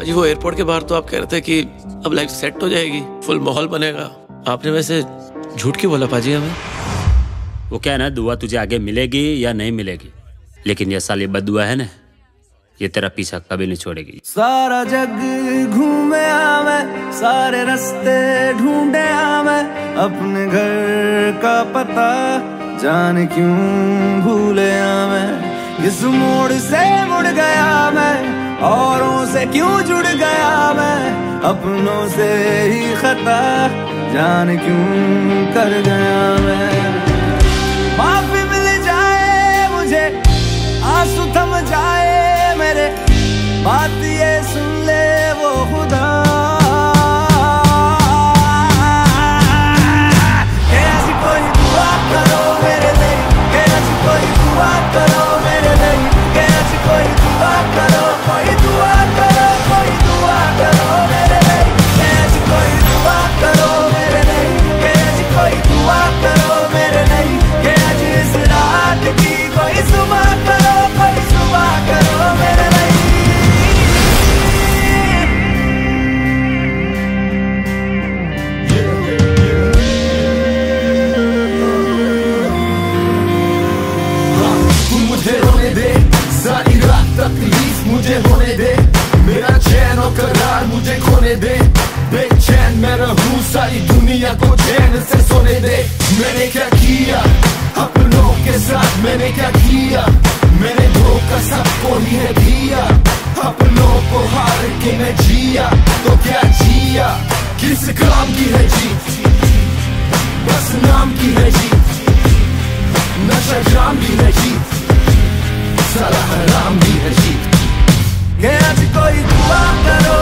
अजी वो एयरपोर्ट के बाहर तो आप कह रहे थे कि अब लाइफ सेट हो जाएगी फुल माहौल बनेगा। आपने वैसे झूठ क्यों बोला पाजी हमें? वो क्या है ना दुआ तुझे आगे मिलेगी या नहीं मिलेगी। लेकिन ये साली बदुआ है ना ये तेरा पीछा कभी नहीं छोड़ेगी। सारा जग घूमे मैं सारे रास्ते ढूंढे मैं अपने घर का पता जान क्यों भूले मैं इस मोड़ से मुड़ गया मैं औरों से क्यों जुड़ गया मैं? अपनों से ही खता जान क्यों कर गया मैं? माफ़ी मिल जाए मुझे, आँसू थम जाए मेरे। बात ये सुन मुझे रोने दे। सारी रात तकलीफ़ मुझे होने दे। मेरा चैन और करार मुझे खोने दे। बेचैन मैं रहूँ, सारी दुनिया को चैन से सोने दे। मैंने क्या किया? अपनों के साथ मैंने क्या किया? मैंने धोखा सबको ही है दिया। अपनों को हार के मैं जिया। तो क्या जिया? किस काम की है जीत बस नाम की है जीत नशा जाम साला हराम भी है जीत गया जी कोई दुआ करो